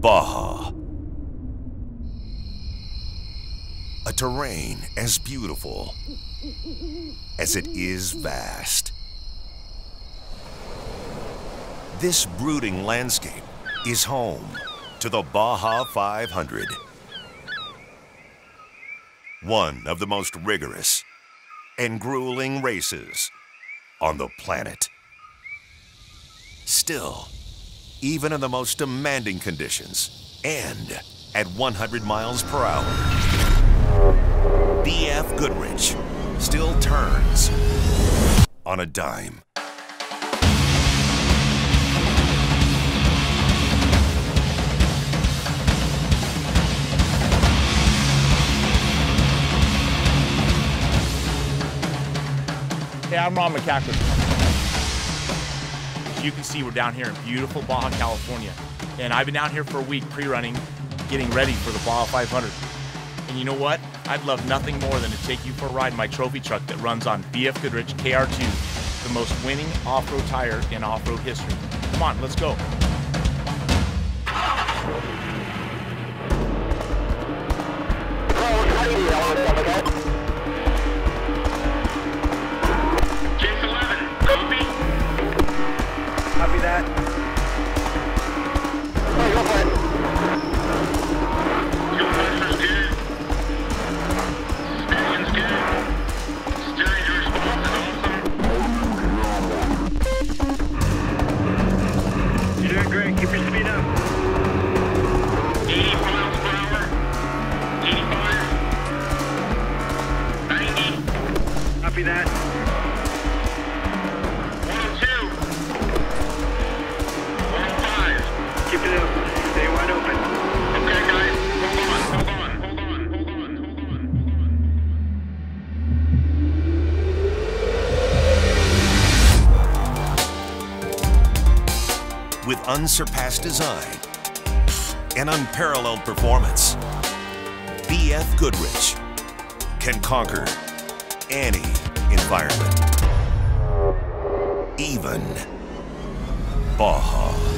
Baja. A terrain as beautiful as it is vast. This brooding landscape is home to the Baja 500. One of the most rigorous and grueling races on the planet. Still, even in the most demanding conditions and at 100 miles per hour, BF Goodrich still turns on a dime. Hey, I'm Rob MacCachren. You can see, we're down here in beautiful Baja, California. And I've been down here for a week pre-running, getting ready for the Baja 500. And you know what? I'd love nothing more than to take you for a ride in my trophy truck that runs on BF Goodrich KR2, the most winning off-road tire in off-road history. Come on, let's go. Copy that. 102. 105. Keep it up. Stay wide open. With unsurpassed design and unparalleled performance, BF Goodrich can conquer any environment, even Baja.